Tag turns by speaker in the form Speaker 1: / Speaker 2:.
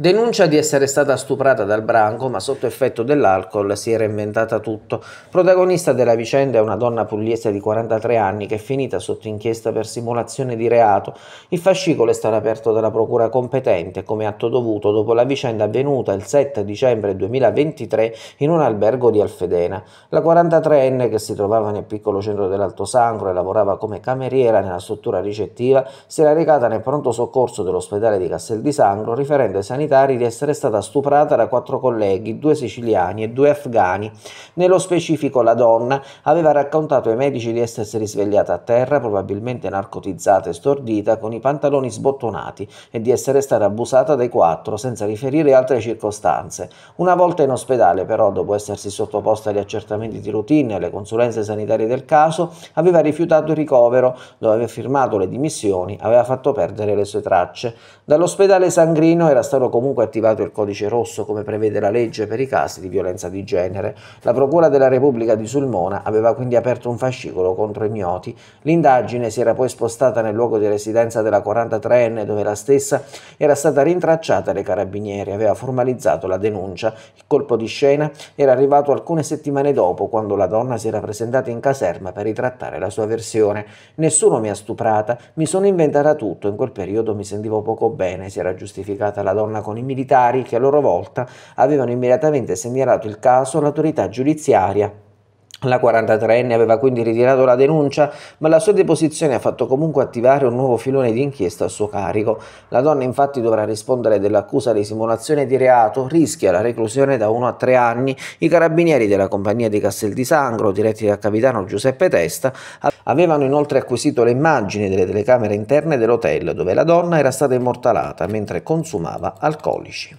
Speaker 1: Denuncia di essere stata stuprata dal branco, ma sotto effetto dell'alcol si era inventata tutto. Protagonista della vicenda è una donna pugliese di 43 anni che è finita sotto inchiesta per simulazione di reato. Il fascicolo è stato aperto dalla procura competente come atto dovuto dopo la vicenda avvenuta il 7 dicembre 2023 in un albergo di Alfedena. La 43enne che si trovava nel piccolo centro dell'Alto Sangro e lavorava come cameriera nella struttura ricettiva si era recata nel pronto soccorso dell'ospedale di Castel di Sangro riferendo ai militari di essere stata stuprata da quattro colleghi, due siciliani e due afghani. Nello specifico la donna aveva raccontato ai medici di essersi risvegliata a terra, probabilmente narcotizzata e stordita, con i pantaloni sbottonati e di essere stata abusata dai quattro, senza riferire altre circostanze. Una volta in ospedale, però, dopo essersi sottoposta agli accertamenti di routine e alle consulenze sanitarie del caso, aveva rifiutato il ricovero, dove aveva firmato le dimissioni, aveva fatto perdere le sue tracce. Dall'ospedale Sangrino era stato comunque attivato il codice rosso come prevede la legge per i casi di violenza di genere. La Procura della Repubblica di Sulmona aveva quindi aperto un fascicolo contro Ignoti. L'indagine si era poi spostata nel luogo di residenza della 43enne dove la stessa era stata rintracciata dai carabinieri, aveva formalizzato la denuncia. Il colpo di scena era arrivato alcune settimane dopo quando la donna si era presentata in caserma per ritrattare la sua versione. Nessuno mi ha stuprata, mi sono inventata tutto, in quel periodo mi sentivo poco bene, si era giustificata la donna con con i militari che a loro volta avevano immediatamente segnalato il caso all'autorità giudiziaria la 43enne aveva quindi ritirato la denuncia, ma la sua deposizione ha fatto comunque attivare un nuovo filone di inchiesta a suo carico. La donna infatti dovrà rispondere dell'accusa di simulazione di reato, rischia la reclusione da 1 a 3 anni. I carabinieri della compagnia di Castel di Sangro, diretti dal capitano Giuseppe Testa, avevano inoltre acquisito le immagini delle telecamere interne dell'hotel dove la donna era stata immortalata mentre consumava alcolici.